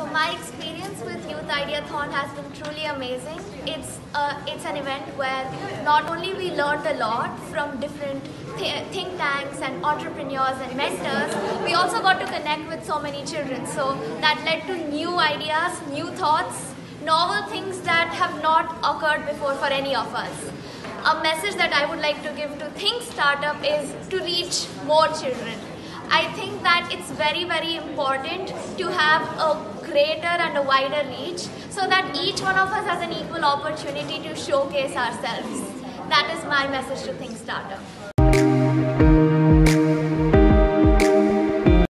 So my experience with Youth Ideathon has been truly amazing. It's uh, it's an event where not only we learned a lot from different th- think tanks and entrepreneurs and mentors, we also got to connect with so many children. So that led to new ideas, new thoughts, novel things that have not occurred before for any of us. A message that I would like to give to Think Startup is to reach more children. I think that it's very, very important to have a greater and a wider reach so that each one of us has an equal opportunity to showcase ourselves. That is my message to Think Startup.